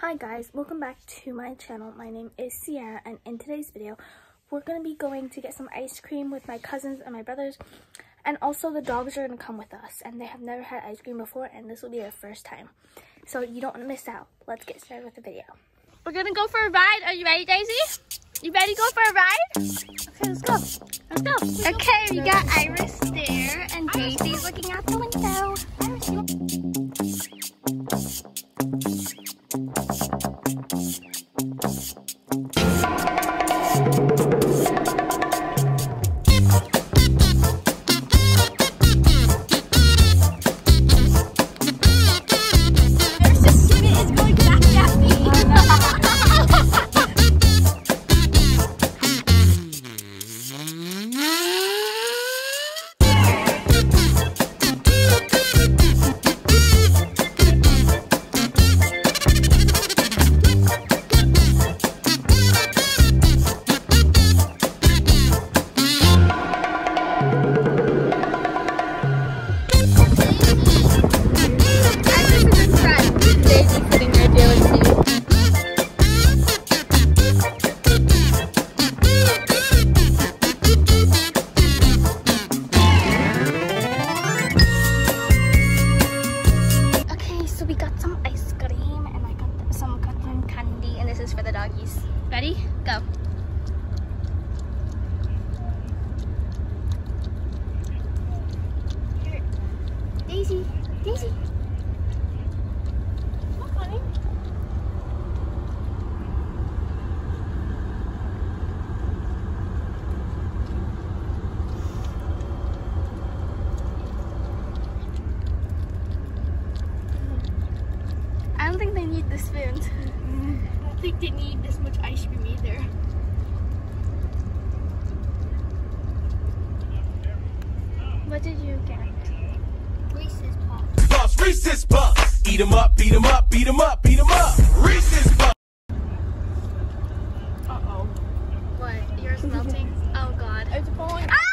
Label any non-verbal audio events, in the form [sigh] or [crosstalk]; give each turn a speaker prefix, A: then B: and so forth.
A: Hi guys, welcome back to my channel. My name is Sierra and in today's video, we're going to be going to get some ice cream with my cousins and my brothers. And also the dogs are going to come with us and they have never had ice cream before and this will be their first time. So you don't want to miss out. Let's get started with the video. We're going to go for a ride. Are you ready, Daisy? You ready to go for a ride? Okay, let's go. Let's go. Okay, we got Iris there and Daisy's looking out the
B: window.
A: Ready? Go.
B: Daisy. Daisy.
A: I don't think they need the spoons
B: think they need this much ice cream either.
A: What did you get?
B: Reese's
C: Puffs. Reese's Puffs. Eat them up, beat them up, beat them up, beat them up. Reese's Puffs.
B: Uh-oh.
A: What? Yours [laughs] melting? Oh, God.
B: It's falling. Ah!